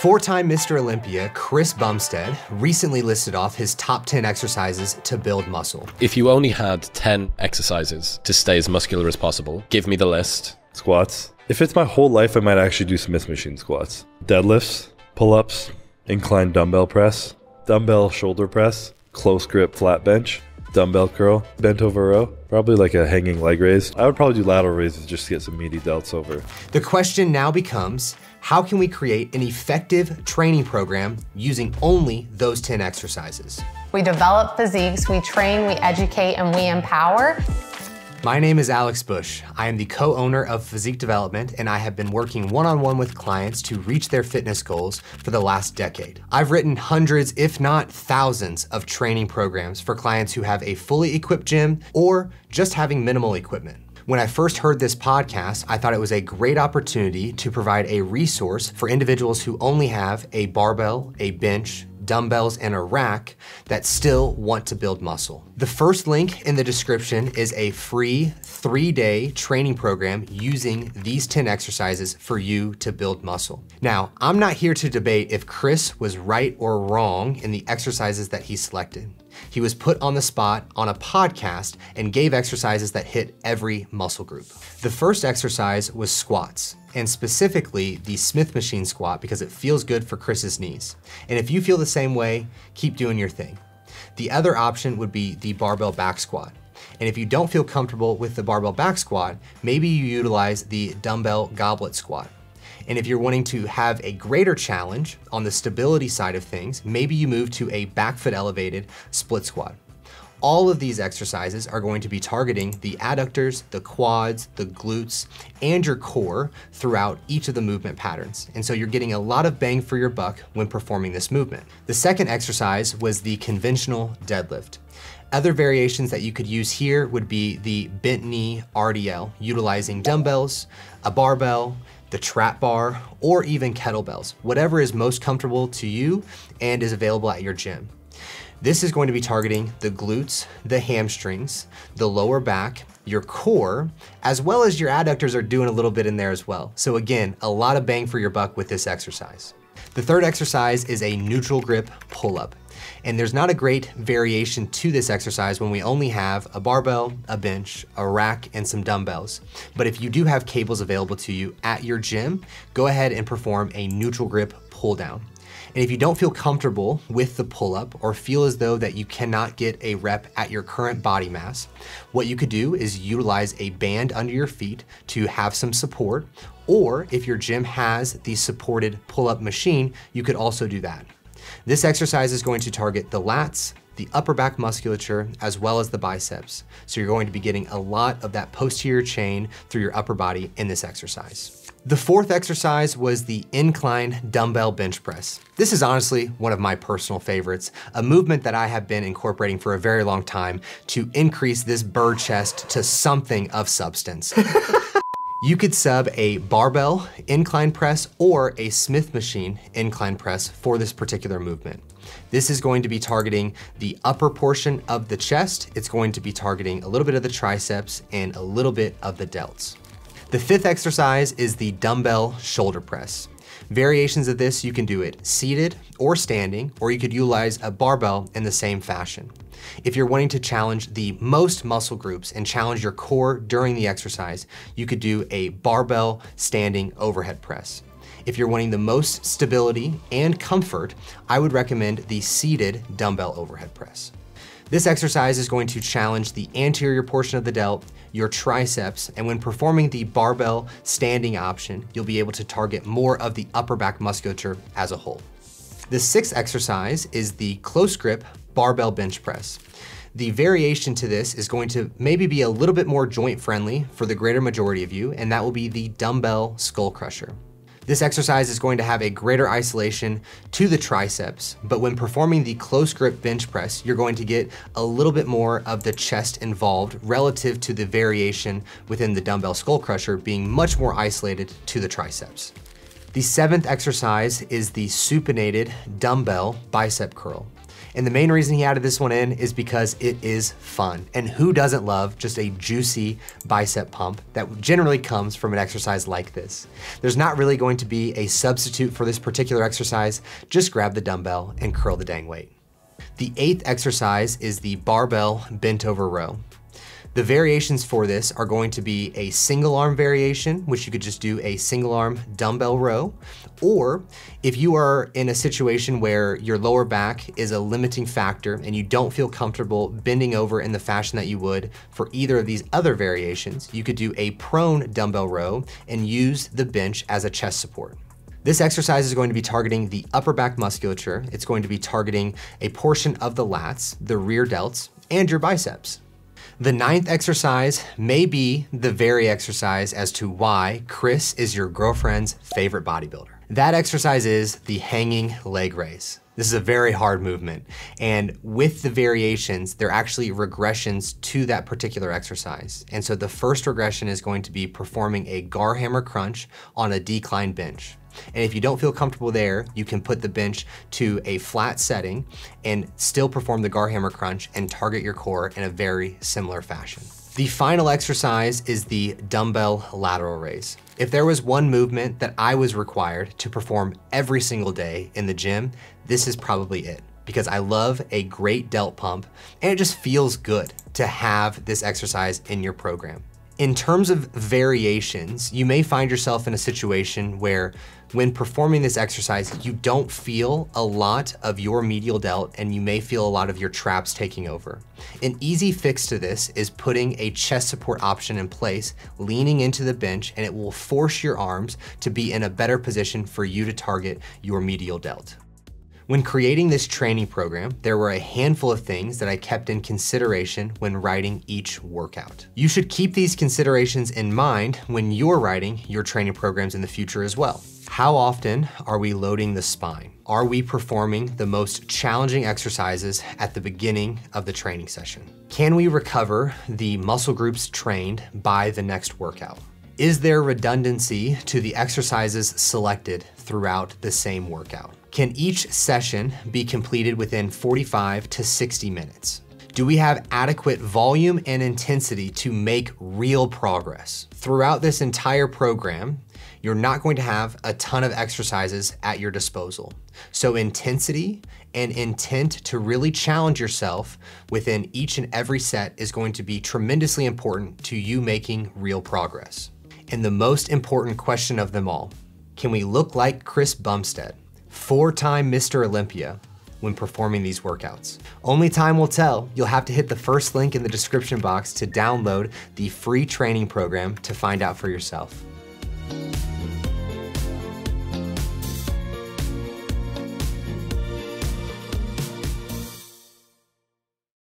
Four-time Mr. Olympia Chris Bumstead recently listed off his top 10 exercises to build muscle. If you only had 10 exercises to stay as muscular as possible, give me the list. Squats. If it's my whole life, I might actually do Smith machine squats. Deadlifts, pull ups, incline dumbbell press, dumbbell shoulder press, close grip flat bench, dumbbell curl, bent over row, probably like a hanging leg raise. I would probably do lateral raises just to get some meaty delts over. The question now becomes, how can we create an effective training program using only those 10 exercises? We develop physiques, we train, we educate, and we empower. My name is Alex Bush. I am the co-owner of Physique Development and I have been working one-on-one with clients to reach their fitness goals for the last decade. I've written hundreds, if not thousands, of training programs for clients who have a fully equipped gym or just having minimal equipment. When I first heard this podcast, I thought it was a great opportunity to provide a resource for individuals who only have a barbell, a bench, dumbbells, and a rack that still want to build muscle. The first link in the description is a free three day training program using these 10 exercises for you to build muscle. Now, I'm not here to debate if Chris was right or wrong in the exercises that he selected. He was put on the spot on a podcast and gave exercises that hit every muscle group. The first exercise was squats and specifically the Smith machine squat because it feels good for Chris's knees. And if you feel the same way, keep doing your thing. The other option would be the barbell back squat. And if you don't feel comfortable with the barbell back squat, maybe you utilize the dumbbell goblet squat. And if you're wanting to have a greater challenge on the stability side of things, maybe you move to a back foot elevated split squat. All of these exercises are going to be targeting the adductors, the quads, the glutes, and your core throughout each of the movement patterns. And so you're getting a lot of bang for your buck when performing this movement. The second exercise was the conventional deadlift. Other variations that you could use here would be the bent knee RDL, utilizing dumbbells, a barbell, the trap bar, or even kettlebells, whatever is most comfortable to you and is available at your gym. This is going to be targeting the glutes, the hamstrings, the lower back, your core, as well as your adductors are doing a little bit in there as well. So again, a lot of bang for your buck with this exercise. The third exercise is a neutral grip pull-up. And there's not a great variation to this exercise when we only have a barbell, a bench, a rack, and some dumbbells. But if you do have cables available to you at your gym, go ahead and perform a neutral grip pull down. And if you don't feel comfortable with the pull-up or feel as though that you cannot get a rep at your current body mass, what you could do is utilize a band under your feet to have some support, or if your gym has the supported pull-up machine, you could also do that. This exercise is going to target the lats, the upper back musculature, as well as the biceps. So you're going to be getting a lot of that posterior chain through your upper body in this exercise. The fourth exercise was the incline dumbbell bench press. This is honestly one of my personal favorites, a movement that I have been incorporating for a very long time to increase this bird chest to something of substance. You could sub a barbell incline press or a Smith machine incline press for this particular movement. This is going to be targeting the upper portion of the chest. It's going to be targeting a little bit of the triceps and a little bit of the delts. The fifth exercise is the dumbbell shoulder press. Variations of this, you can do it seated or standing, or you could utilize a barbell in the same fashion. If you're wanting to challenge the most muscle groups and challenge your core during the exercise, you could do a barbell standing overhead press. If you're wanting the most stability and comfort, I would recommend the seated dumbbell overhead press. This exercise is going to challenge the anterior portion of the delt, your triceps, and when performing the barbell standing option, you'll be able to target more of the upper back musculature as a whole. The sixth exercise is the close grip barbell bench press. The variation to this is going to maybe be a little bit more joint friendly for the greater majority of you, and that will be the dumbbell skull crusher. This exercise is going to have a greater isolation to the triceps, but when performing the close grip bench press, you're going to get a little bit more of the chest involved relative to the variation within the dumbbell skull crusher being much more isolated to the triceps. The seventh exercise is the supinated dumbbell bicep curl. And the main reason he added this one in is because it is fun. And who doesn't love just a juicy bicep pump that generally comes from an exercise like this? There's not really going to be a substitute for this particular exercise. Just grab the dumbbell and curl the dang weight. The eighth exercise is the barbell bent over row. The variations for this are going to be a single arm variation, which you could just do a single arm dumbbell row, or if you are in a situation where your lower back is a limiting factor and you don't feel comfortable bending over in the fashion that you would for either of these other variations, you could do a prone dumbbell row and use the bench as a chest support. This exercise is going to be targeting the upper back musculature. It's going to be targeting a portion of the lats, the rear delts, and your biceps. The ninth exercise may be the very exercise as to why Chris is your girlfriend's favorite bodybuilder. That exercise is the hanging leg raise. This is a very hard movement. And with the variations, they're actually regressions to that particular exercise. And so the first regression is going to be performing a Garhammer crunch on a decline bench. And if you don't feel comfortable there, you can put the bench to a flat setting and still perform the Garhammer crunch and target your core in a very similar fashion. The final exercise is the dumbbell lateral raise. If there was one movement that I was required to perform every single day in the gym, this is probably it because I love a great delt pump and it just feels good to have this exercise in your program. In terms of variations, you may find yourself in a situation where when performing this exercise, you don't feel a lot of your medial delt and you may feel a lot of your traps taking over. An easy fix to this is putting a chest support option in place, leaning into the bench, and it will force your arms to be in a better position for you to target your medial delt. When creating this training program, there were a handful of things that I kept in consideration when writing each workout. You should keep these considerations in mind when you're writing your training programs in the future as well. How often are we loading the spine? Are we performing the most challenging exercises at the beginning of the training session? Can we recover the muscle groups trained by the next workout? Is there redundancy to the exercises selected throughout the same workout? Can each session be completed within 45 to 60 minutes? Do we have adequate volume and intensity to make real progress? Throughout this entire program, you're not going to have a ton of exercises at your disposal. So intensity and intent to really challenge yourself within each and every set is going to be tremendously important to you making real progress. And the most important question of them all, can we look like Chris Bumstead? four-time Mr. Olympia when performing these workouts. Only time will tell. You'll have to hit the first link in the description box to download the free training program to find out for yourself.